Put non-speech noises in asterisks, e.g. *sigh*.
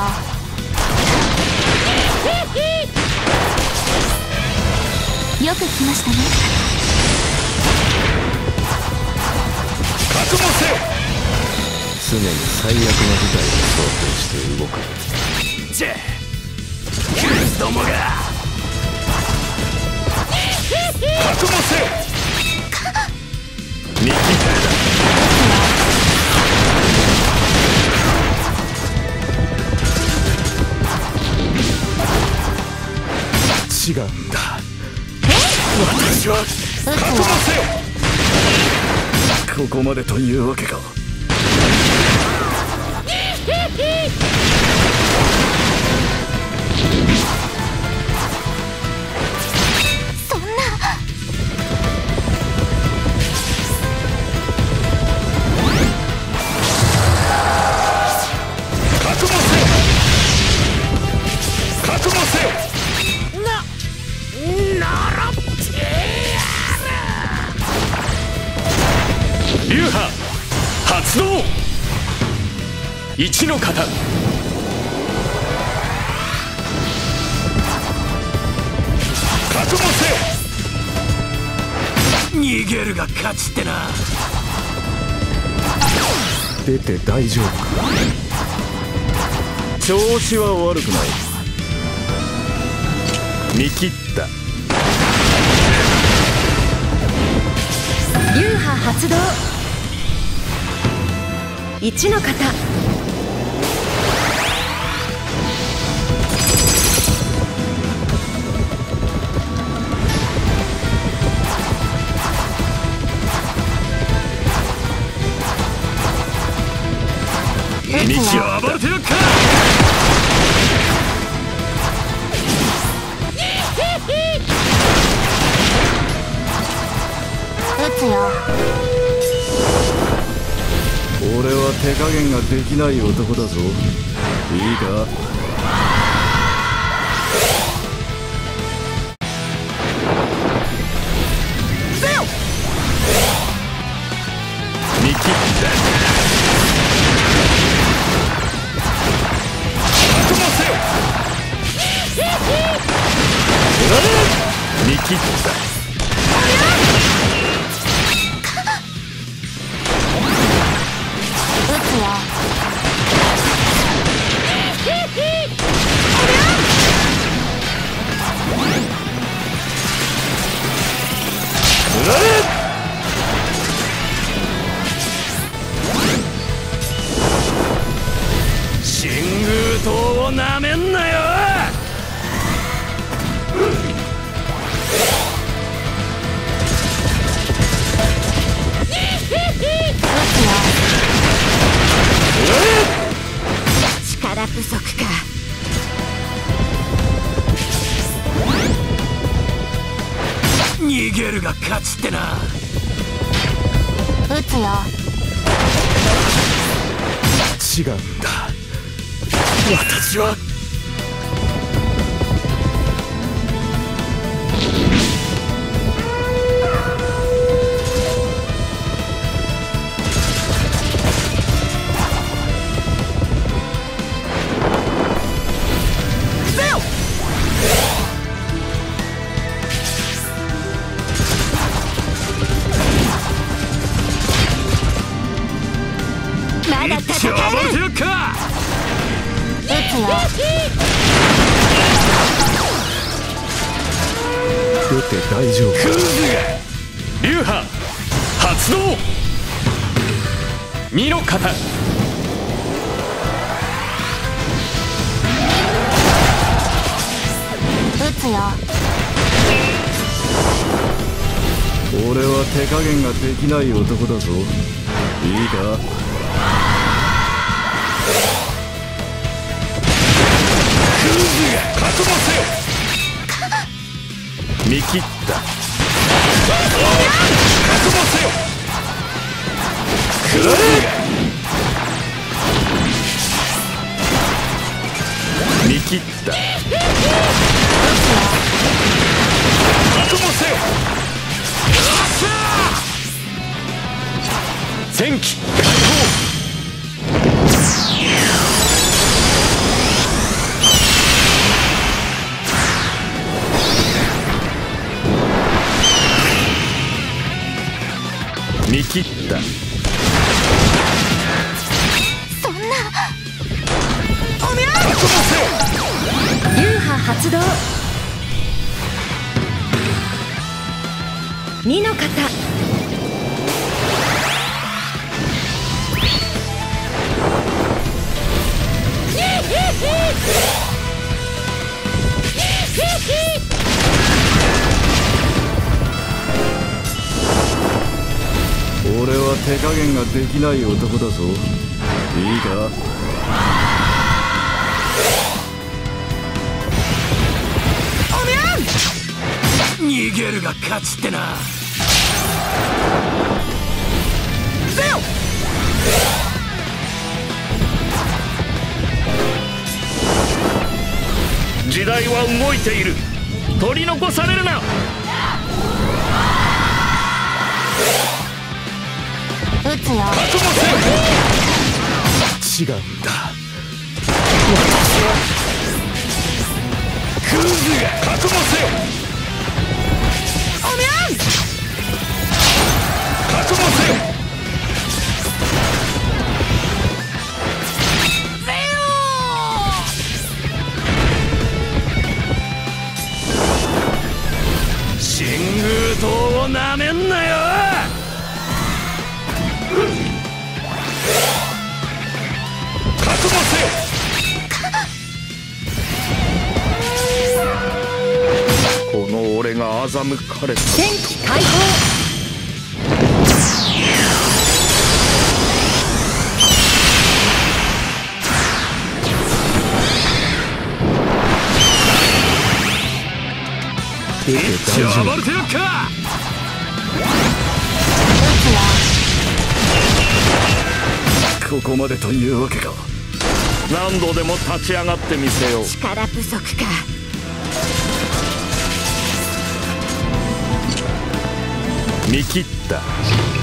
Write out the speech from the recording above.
よく来ましたね。覚悟せ。よ常に最悪の事態を想定して動く。ジェクズどもが。違うんだ私は覚悟せよ。ここまでというわけか。そ *laughs* 流派発動。一の型。覚悟せよ。逃げるが勝ちってな。出て大丈夫か。調子は悪くない。見切った。流派発動一の型道を暴れてやっか！撃つよ俺は手加減ができない男だぞ。いいか？見切った。見切ったをなめんなよ。力不足か。逃げるが勝ちってな。撃つよ。違う。んだ私は。まだ戦える撃つよ。出て大丈夫クズが流派発動二の型撃つよ俺は手加減ができない男だぞいいか覚悟せよ見切った。覚悟せよクズが見切った。覚悟せよ戦機開放切った。そんな。流派発動。二の型。俺は手加減ができない男だぞ。いいか？逃げるが勝ちってな。時代は動いている。取り残されるな撃つよ覚悟せ。違う。んだ私はクズが覚悟せ。よおみゃん覚悟せ。よ新宮島をなめんなよ。俺が欺かれた。天気解放。一丁暴れてやっか。ここまでというわけか。何度でも立ち上がってみせよう。力不足か見切った。